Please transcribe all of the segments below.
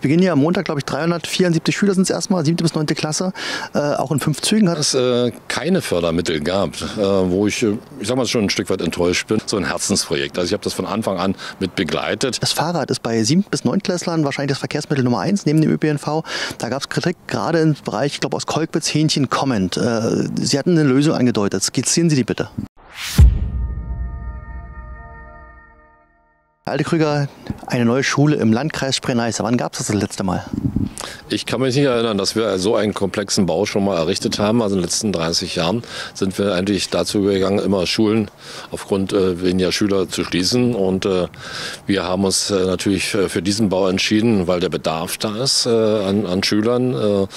Jetzt beginnen ja am Montag, glaube ich, 374 Schüler sind es erstmal, siebte bis neunte Klasse, äh, auch in fünf Zügen. Hat es äh, keine Fördermittel gab, äh, wo ich, äh, ich sag mal, schon ein Stück weit enttäuscht bin. So ein Herzensprojekt. Also ich habe das von Anfang an mit begleitet. Das Fahrrad ist bei sieben bis neunklässlern wahrscheinlich das Verkehrsmittel Nummer eins neben dem ÖPNV. Da gab es Kritik gerade im Bereich, ich glaube aus Kolkwitz, Hähnchen, Comment. Äh, Sie hatten eine Lösung angedeutet. Skizzieren Sie die bitte. Alte Krüger, eine neue Schule im Landkreis Spree-Neiße. Wann gab es das das letzte Mal? Ich kann mich nicht erinnern, dass wir so einen komplexen Bau schon mal errichtet haben. Also in den letzten 30 Jahren sind wir eigentlich dazu gegangen, immer Schulen aufgrund äh, weniger Schüler zu schließen. Und äh, wir haben uns äh, natürlich für diesen Bau entschieden, weil der Bedarf da ist an, an, Schülern.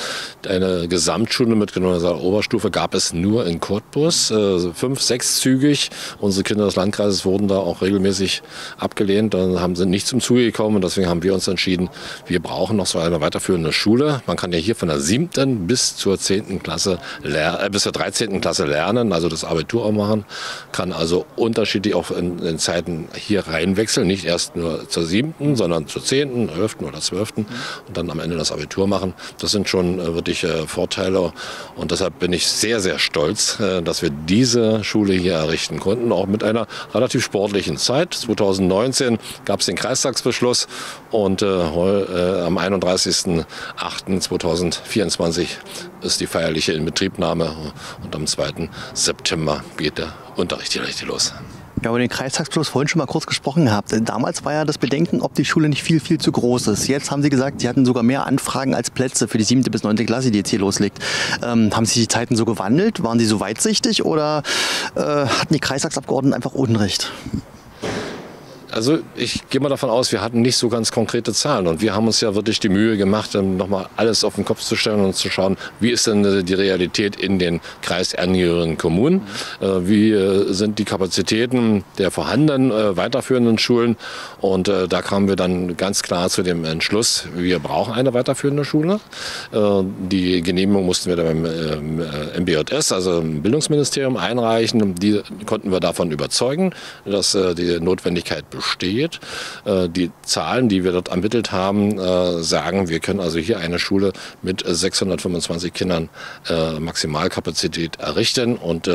Eine Gesamtschule mit genommenen Oberstufe gab es nur in Cottbus, fünf, sechszügig. Unsere Kinder des Landkreises wurden da auch regelmäßig abgelehnt, dann haben sie nicht zum Zuge gekommen und deswegen haben wir uns entschieden, wir brauchen noch so eine weiterführende weiterführende Schule. Man kann ja hier von der siebten bis zur zehnten Klasse, äh, bis zur dreizehnten Klasse lernen, also das Abitur auch machen. Kann also unterschiedlich auch in, in Zeiten hier reinwechseln, nicht erst nur zur siebten, sondern zur zehnten, elften oder zwölften und dann am Ende das Abitur machen. Das sind schon äh, wirklich äh, Vorteile und deshalb bin ich sehr, sehr stolz, äh, dass wir diese Schule hier errichten konnten, auch mit einer relativ sportlichen Zeit. 2019 gab es den Kreistagsbeschluss und äh, äh am 31. 2.8.2024 ist die feierliche Inbetriebnahme und am 2. September geht der Unterricht hier richtig los. Wir haben über den Kreistagsbeschluss vorhin schon mal kurz gesprochen gehabt. Damals war ja das Bedenken, ob die Schule nicht viel, viel zu groß ist. Jetzt haben Sie gesagt, Sie hatten sogar mehr Anfragen als Plätze für die siebte bis neunte Klasse, die jetzt hier loslegt. Ähm, haben sich die Zeiten so gewandelt? Waren Sie so weitsichtig oder äh, hatten die Kreistagsabgeordneten einfach Unrecht? Also ich gehe mal davon aus, wir hatten nicht so ganz konkrete Zahlen und wir haben uns ja wirklich die Mühe gemacht, nochmal alles auf den Kopf zu stellen und zu schauen, wie ist denn die Realität in den kreisangehörigen Kommunen, mhm. wie äh, sind die Kapazitäten der vorhandenen äh, weiterführenden Schulen und da kamen wir dann ganz klar zu dem Entschluss, wir brauchen eine weiterführende Schule. Die Genehmigung mussten wir dann beim MBJS, also im Bildungsministerium, einreichen. Die konnten wir davon überzeugen, dass die Notwendigkeit besteht besteht. Äh, die Zahlen, die wir dort ermittelt haben, äh, sagen, wir können also hier eine Schule mit 625 Kindern äh, Maximalkapazität errichten und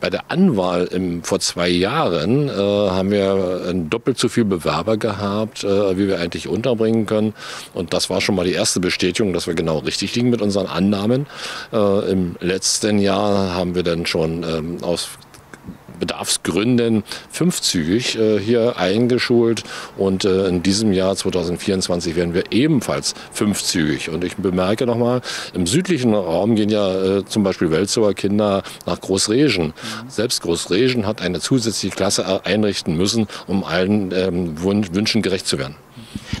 bei der Anwahl im, vor zwei Jahren äh, haben wir doppelt so viel Bewerber gehabt, äh, wie wir eigentlich unterbringen können. Und das war schon mal die erste Bestätigung, dass wir genau richtig liegen mit unseren Annahmen. Äh, Im letzten Jahr haben wir dann schon ähm, aus Bedarfsgründen fünfzügig äh, hier eingeschult und äh, in diesem Jahr 2024 werden wir ebenfalls fünfzügig. Und ich bemerke nochmal, im südlichen Raum gehen ja äh, zum Beispiel Welzower Kinder nach Großregen. Mhm. Selbst Großregen hat eine zusätzliche Klasse einrichten müssen, um allen ähm, Wünschen gerecht zu werden.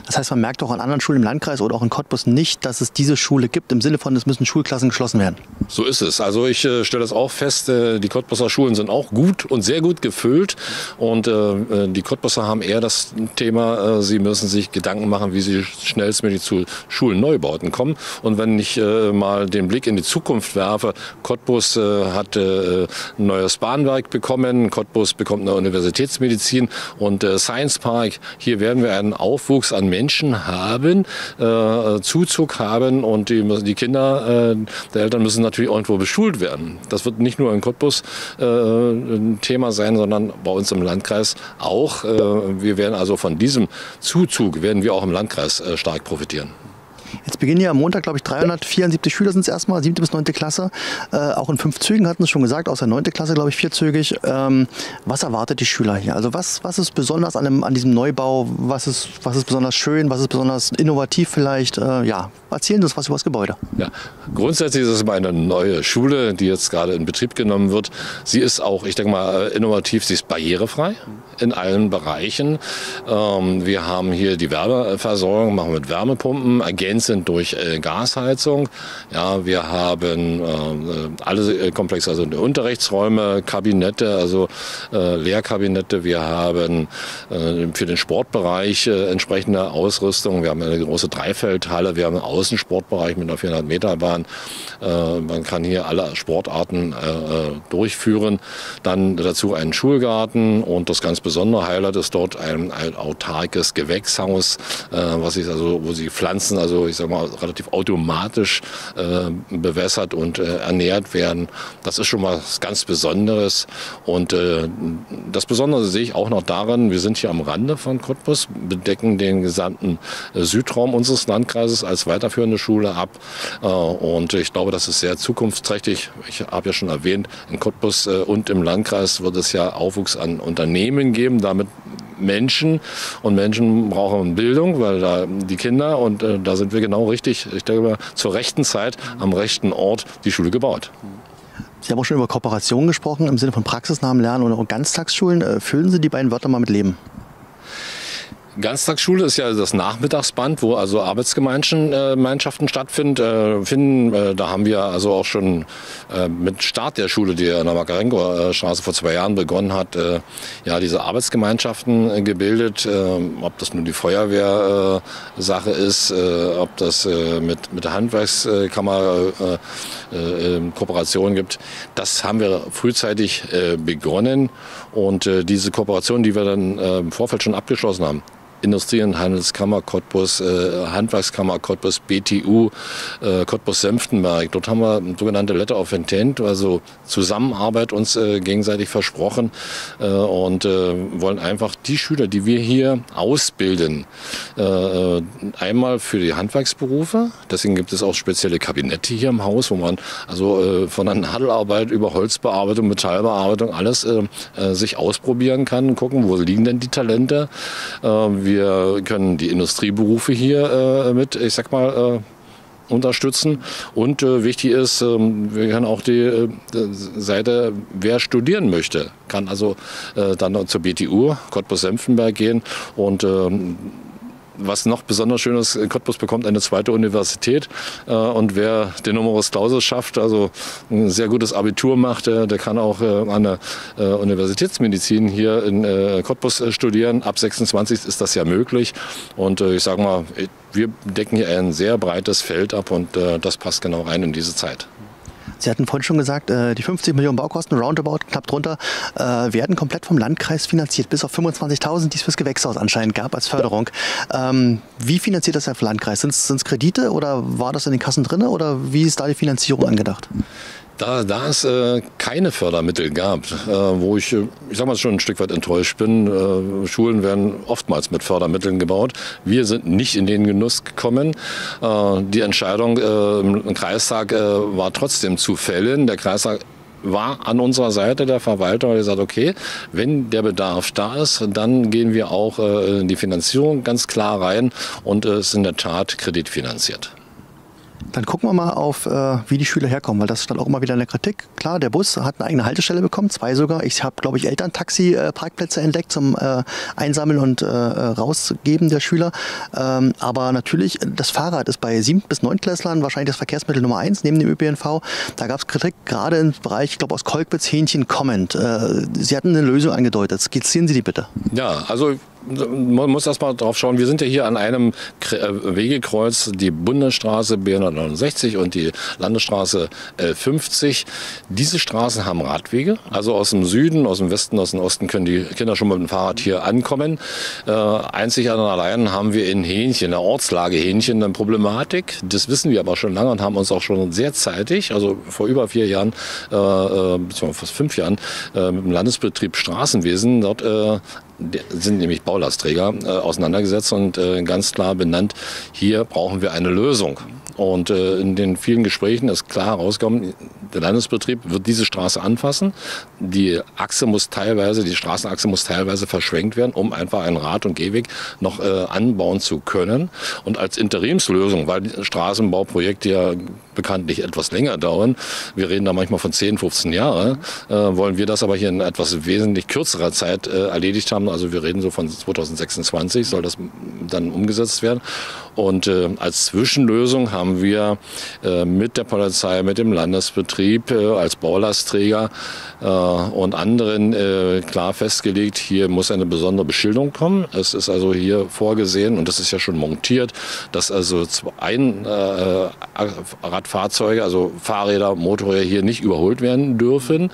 Das heißt, man merkt auch an anderen Schulen im Landkreis oder auch in Cottbus nicht, dass es diese Schule gibt, im Sinne von, es müssen Schulklassen geschlossen werden. So ist es. Also ich äh, stelle das auch fest, äh, die Cottbuser Schulen sind auch gut und sehr gut gefüllt. Und äh, äh die Cottbuser haben eher das Thema, äh, sie müssen sich Gedanken machen, wie sie schnellstmöglich zu Schulneubauten kommen. Und wenn ich äh, mal den Blick in die Zukunft werfe, Cottbus hat ein neues Bahnwerk bekommen, Cottbus bekommt eine Universitätsmedizin und Science Park. Hier werden wir einen Aufwuchs an Menschen haben, äh, Zuzug haben und die, die Kinder äh, der Eltern müssen natürlich irgendwo beschult werden. Das wird nicht nur in Cottbus äh, ein Thema sein, sondern bei uns im Landkreis auch. Äh, wir werden also von diesem Zuzug werden wir auch im Landkreis äh, stark profitieren. Jetzt beginnen ja am Montag, glaube ich, 374 Schüler sind es erstmal, siebte bis neunte Klasse. Äh, auch in fünf Zügen hatten es schon gesagt, außer neunte Klasse, glaube ich, vierzügig. Ähm, was erwartet die Schüler hier? Also was, was ist besonders an, dem, an diesem Neubau? Was ist, was ist besonders schön? Was ist besonders innovativ vielleicht? Äh, ja, erzählen Sie uns was über das Gebäude. Ja, grundsätzlich ist es mal eine neue Schule, die jetzt gerade in Betrieb genommen wird. Sie ist auch, ich denke mal, innovativ, sie ist barrierefrei in allen Bereichen. Ähm, wir haben hier die Wärmeversorgung, machen mit Wärmepumpen, ergänzen sind durch äh, Gasheizung. Ja, wir haben äh, alle Komplexe, also Unterrichtsräume, Kabinette, also äh, Lehrkabinette. Wir haben äh, für den Sportbereich äh, entsprechende Ausrüstung. Wir haben eine große Dreifeldhalle. Wir haben einen Außensportbereich mit einer 400 Meter Bahn. Äh, man kann hier alle Sportarten äh, durchführen. Dann dazu einen Schulgarten und das ganz besondere Highlight ist dort ein, ein autarkes Gewächshaus, äh, was ich also, wo sie Pflanzen, also ich sag mal, relativ automatisch äh, bewässert und äh, ernährt werden. Das ist schon mal was ganz Besonderes. Und äh, das Besondere sehe ich auch noch daran, wir sind hier am Rande von Cottbus, bedecken den gesamten äh, Südraum unseres Landkreises als weiterführende Schule ab. Äh, und ich glaube, das ist sehr zukunftsträchtig. Ich habe ja schon erwähnt, in Cottbus äh, und im Landkreis wird es ja Aufwuchs an Unternehmen geben, damit Menschen und Menschen brauchen Bildung, weil da die Kinder und äh, da sind wir genau richtig, ich denke mal, zur rechten Zeit am rechten Ort die Schule gebaut. Sie haben auch schon über Kooperation gesprochen im Sinne von praxisnahen Lernen und auch Ganztagsschulen. Äh, füllen Sie die beiden Wörter mal mit Leben? Ganztagsschule ist ja das Nachmittagsband, wo also Arbeitsgemeinschaften äh, stattfinden. Äh, da haben wir also auch schon äh, mit Start der Schule, die an der Makarenko-Straße vor zwei Jahren begonnen hat, ja diese Arbeitsgemeinschaften gebildet. ob das nun die Feuerwehr-Sache ist, ob das mit, mit der Handwerkskammer Kooperation gibt. Das haben wir frühzeitig begonnen und diese Kooperation, die wir dann im Vorfeld schon abgeschlossen haben, Industrie- und Handelskammer Cottbus, äh, Handwerkskammer Cottbus, BTU, äh, Cottbus-Senftenberg. Dort haben wir sogenannte Letter of Intent, also Zusammenarbeit uns äh, gegenseitig versprochen äh, und äh, wollen einfach die Schüler, die wir hier ausbilden, äh, einmal für die Handwerksberufe, deswegen gibt es auch spezielle Kabinette hier im Haus, wo man also von der Nadelarbeit über Holzbearbeitung, Metallbearbeitung, alles sich ausprobieren kann, gucken, wo liegen denn die Talente, wir können die Industrieberufe hier äh, mit, ich sag mal, äh, unterstützen. Und äh, wichtig ist, ähm, wir können auch die äh, Seite, wer studieren möchte, kann also äh, dann zur BTU, Cottbus-Senftenberg gehen und ähm, was noch besonders schön ist, Cottbus bekommt eine zweite Universität. Äh, und wer den Numerus Clausus schafft, also ein sehr gutes Abitur macht, der, der kann auch äh, an der äh, Universitätsmedizin hier in Cottbus studieren. Ab 26 ist das ja möglich. Und ich sage mal, wir decken hier ein sehr breites Feld ab und das passt genau rein in diese Zeit. Sie hatten vorhin schon gesagt, äh, die 50 Millionen Baukosten, roundabout, knapp drunter, äh, werden komplett vom Landkreis finanziert, bis auf 25.000, die es fürs Gewächshaus anscheinend gab als Förderung. Ähm, wie finanziert das der Landkreis? Sind es Kredite oder war das in den Kassen drin oder wie ist da die Finanzierung angedacht? Da, da es äh, keine Fördermittel gab, äh, wo ich, äh, ich sag mal, schon ein Stück weit enttäuscht bin, äh, Schulen werden oftmals mit Fördermitteln gebaut. Wir sind nicht in den Genuss gekommen. Äh, die Entscheidung äh, im Kreistag war trotzdem zu fällen. Der Kreistag war an unserer Seite der Verwalter und gesagt, okay, wenn der Bedarf da ist, dann gehen wir auch in die Finanzierung ganz klar rein und es ist in der Tat kreditfinanziert. Dann gucken wir mal auf, äh, wie die Schüler herkommen, weil das stand auch immer wieder in der Kritik. Klar, der Bus hat eine eigene Haltestelle bekommen, zwei sogar. Ich habe, glaube ich, Elterntaxi-Parkplätze entdeckt zum äh, Einsammeln und äh, Rausgeben der Schüler. Ähm, aber natürlich, das Fahrrad ist bei sieben bis neuntklässlern wahrscheinlich das Verkehrsmittel Nummer eins neben dem ÖPNV. Da gab es Kritik, gerade im Bereich, ich glaube, aus Kolkwitz, Hähnchen kommend. Äh, Sie hatten eine Lösung angedeutet. Skizzieren Sie die bitte. Ja, also man muss erst mal drauf schauen. Wir sind ja hier an einem äh, Wegekreuz, die Bundesstraße B169 und die Landesstraße 50. Diese Straßen haben Radwege. Also aus dem Süden, aus dem Westen, aus dem Osten können die Kinder schon mit dem Fahrrad hier ankommen. Äh, einzig und allein haben wir in Hähnchen, der Ortslage Hähnchen, eine Problematik. Das wissen wir aber schon lange und haben uns auch schon sehr zeitig, also vor über vier Jahren, äh, äh beziehungsweise fast fünf Jahren, äh, mit dem Landesbetrieb Straßenwesen dort äh, sind nämlich Baulastträger äh, auseinandergesetzt und äh, ganz klar benannt, hier brauchen wir eine Lösung. Und äh, in den vielen Gesprächen ist klar herausgekommen, der Landesbetrieb wird diese Straße anfassen. Die Achse muss teilweise, die Straßenachse muss teilweise verschwenkt werden, um einfach einen Rad- und Gehweg noch äh, anbauen zu können. Und als Interimslösung, weil Straßenbauprojekte ja bekanntlich etwas länger dauern, wir reden da manchmal von 10, 15 Jahren, äh, wollen wir das aber hier in etwas wesentlich kürzerer Zeit äh, erledigt haben. Also wir reden so von 2026 soll das dann umgesetzt werden. Und äh, als Zwischenlösung haben wir äh, mit der Polizei, mit dem Landesbetrieb äh, als Baulastträger äh, und anderen äh, klar festgelegt, hier muss eine besondere Beschilderung kommen. Es ist also hier vorgesehen und das ist ja schon montiert, dass also ein äh, Radfahrzeuge, also Fahrräder, Motorräder hier nicht überholt werden dürfen.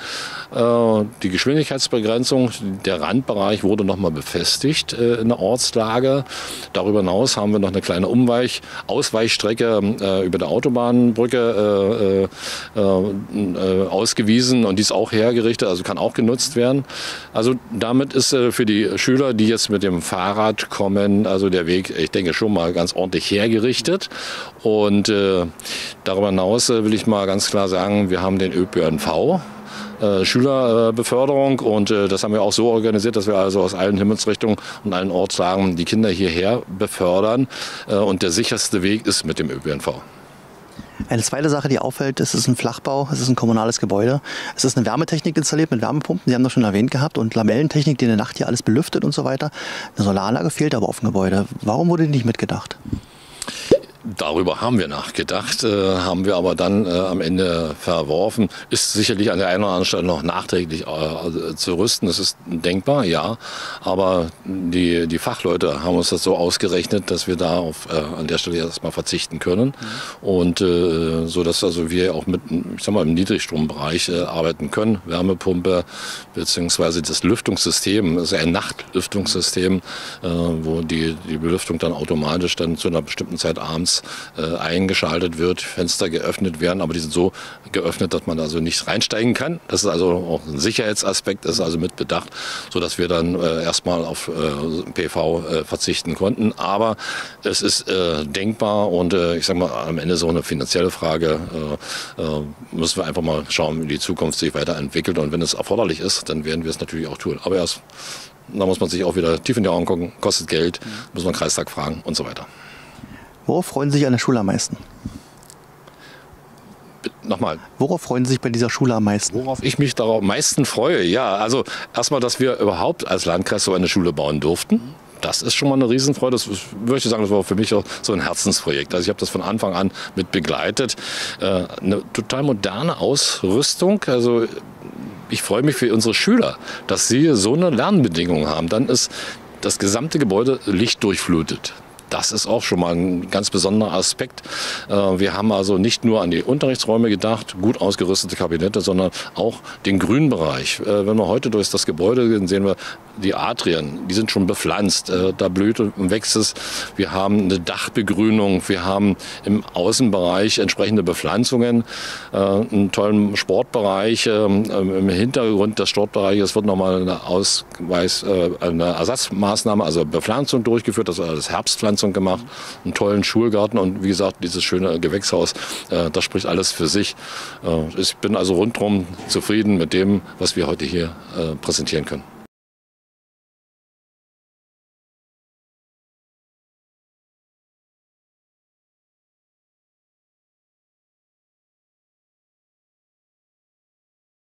die Geschwindigkeitsbegrenzung, der Randbereich wurde nochmal befestigt in der Ortslage. Darüber hinaus haben wir noch eine kleine Umweich, Ausweichstrecke äh, über der Autobahnbrücke äh, äh, ausgewiesen und die ist auch hergerichtet, also kann auch genutzt werden. Also damit ist für die Schüler, die jetzt mit dem Fahrrad kommen, also der Weg, ich denke schon mal ganz ordentlich hergerichtet. Und darüber hinaus will ich mal ganz klar sagen, wir haben den ÖPNV. Äh, Schülerbeförderung und äh, das haben wir auch so organisiert, dass wir also aus allen Himmelsrichtungen und allen Ortslagen die Kinder hierher befördern äh, und der sicherste Weg ist mit dem ÖPNV. Eine zweite Sache, die auffällt, es ist ein Flachbau, es ist ein kommunales Gebäude. Es ist eine Wärmetechnik installiert mit Wärmepumpen, Sie haben das schon erwähnt gehabt, und Lamellentechnik, die in der Nacht hier alles belüftet und so weiter. Eine Solaranlage fehlt aber auf dem Gebäude. Warum wurde die nicht mitgedacht? Darüber haben wir nachgedacht, äh, haben wir aber dann äh, am Ende verworfen. Ist sicherlich an der einen oder anderen Stelle noch nachträglich äh, zu rüsten. Das ist denkbar, ja. Aber die, die Fachleute haben uns das so ausgerechnet, dass wir da auf, äh, an der Stelle erstmal verzichten können. Mhm. Und äh, so dass also wir auch mit, ich sag mal, im Niedrigstrombereich äh, arbeiten können. Wärmepumpe beziehungsweise das Lüftungssystem, das ist ein Nachtlüftungssystem, äh, wo die, die Belüftung dann automatisch dann zu einer bestimmten Zeit abends äh, eingeschaltet wird, Fenster geöffnet werden, aber die sind so geöffnet, dass man also nicht reinsteigen kann. Das ist also auch ein Sicherheitsaspekt, das ist also mit Bedacht, sodass wir dann äh, erstmal auf äh, PV äh, verzichten konnten. Aber es ist äh, denkbar und äh, ich sage mal, am Ende so eine finanzielle Frage müssen wir einfach mal schauen, wie die Zukunft sich weiterentwickelt und wenn es erforderlich ist, dann werden wir es natürlich auch tun. Aber erst da muss man sich auch wieder tief in die Augen gucken, kostet Geld, muss man Kreistag fragen und so weiter. Worauf freuen Sie sich an der Schule am meisten? Nochmal. Worauf freuen Sie sich bei dieser Schule am meisten? Worauf ich mich darauf am meisten freue, ja, also erstmal, dass wir überhaupt als Landkreis so eine Schule bauen durften. Das ist schon mal eine Riesenfreude. Das würde ich sagen, das war für mich auch so ein Herzensprojekt. Also ich habe das von Anfang an mit begleitet. Äh, eine total moderne Ausrüstung. Also ich freue mich für unsere Schüler, dass sie so eine Lernbedingung haben. Dann ist das gesamte Gebäude lichtdurchflutet. Das ist auch schon mal ein ganz besonderer Aspekt. Äh, wir haben also nicht nur an die Unterrichtsräume gedacht, gut ausgerüstete Kabinette, sondern auch den Grünbereich. Äh, wenn wir heute durch das Gebäude gehen, sehen wir die Atrien, die sind schon bepflanzt. Äh, da blüht und wächst es. Wir haben eine Dachbegrünung. Wir haben im Außenbereich entsprechende Bepflanzungen, einen tollen Sportbereich. Ähm, Im Hintergrund des Sportbereiches wird nochmal eine Ausweis, eine Ersatzmaßnahme, also Bepflanzung durchgeführt, das ist Herbstpflanzung gemacht, einen tollen Schulgarten und wie gesagt, dieses schöne Gewächshaus, äh, das spricht alles für sich. Äh, ich bin also rundherum zufrieden mit dem, was wir heute hier äh, präsentieren können.